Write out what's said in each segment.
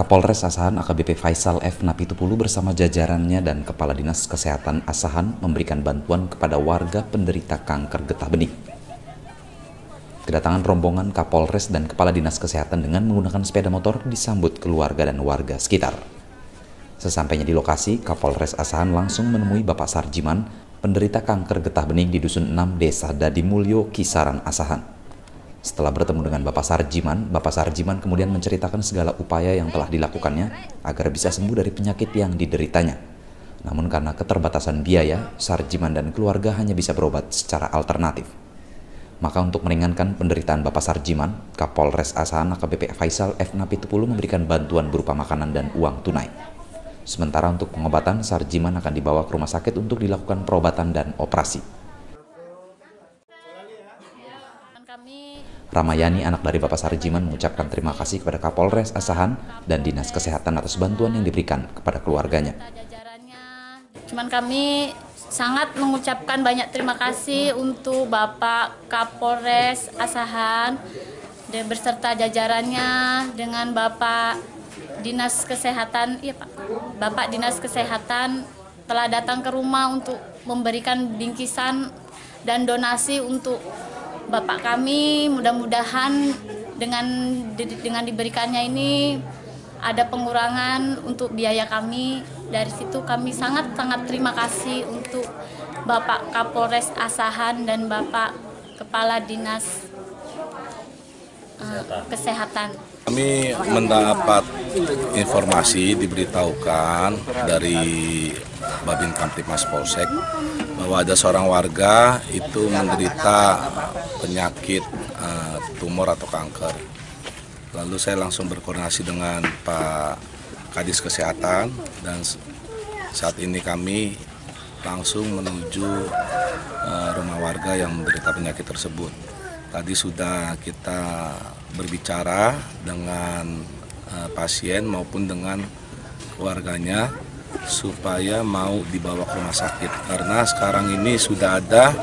Kapolres Asahan AKBP Faisal F. Napitupulu bersama jajarannya dan Kepala Dinas Kesehatan Asahan memberikan bantuan kepada warga penderita kanker getah bening. Kedatangan rombongan Kapolres dan Kepala Dinas Kesehatan dengan menggunakan sepeda motor disambut keluarga dan warga sekitar. Sesampainya di lokasi, Kapolres Asahan langsung menemui Bapak Sarjiman, penderita kanker getah bening di Dusun 6 Desa Dadimulyo, Kisaran Asahan. Setelah bertemu dengan Bapak Sarjiman, Bapak Sarjiman kemudian menceritakan segala upaya yang telah dilakukannya agar bisa sembuh dari penyakit yang dideritanya. Namun karena keterbatasan biaya, Sarjiman dan keluarga hanya bisa berobat secara alternatif. Maka untuk meringankan penderitaan Bapak Sarjiman, Kapolres Asahan AKBP Faisal F. Napitupulu memberikan bantuan berupa makanan dan uang tunai. Sementara untuk pengobatan, Sarjiman akan dibawa ke rumah sakit untuk dilakukan perobatan dan operasi. Ramayani, anak dari Bapak Sarjiman, mengucapkan terima kasih kepada Kapolres Asahan dan Dinas Kesehatan atas bantuan yang diberikan kepada keluarganya. Cuman kami sangat mengucapkan banyak terima kasih untuk Bapak Kapolres Asahan dan berserta jajarannya dengan Bapak Dinas Kesehatan, iya Pak, Bapak Dinas Kesehatan telah datang ke rumah untuk memberikan bingkisan dan donasi untuk Bapak kami mudah-mudahan dengan dengan diberikannya ini ada pengurangan untuk biaya kami. Dari situ kami sangat-sangat terima kasih untuk Bapak Kapolres Asahan dan Bapak Kepala Dinas Kesehatan. Kami mendapat informasi diberitahukan dari Babin Kamtipmas Polsek bahwa ada seorang warga itu menderita penyakit uh, tumor atau kanker. Lalu saya langsung berkoordinasi dengan Pak Kadis Kesehatan dan saat ini kami langsung menuju uh, rumah warga yang menderita penyakit tersebut. Tadi sudah kita berbicara dengan uh, pasien maupun dengan keluarganya supaya mau dibawa ke rumah sakit karena sekarang ini sudah ada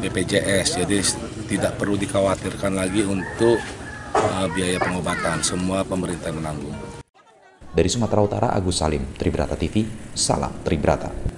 BPJS jadi tidak perlu dikhawatirkan lagi untuk uh, biaya pengobatan semua pemerintah menanggung. Dari Sumatera Utara Agus Salim, Tribrata TV, salam Tribrata.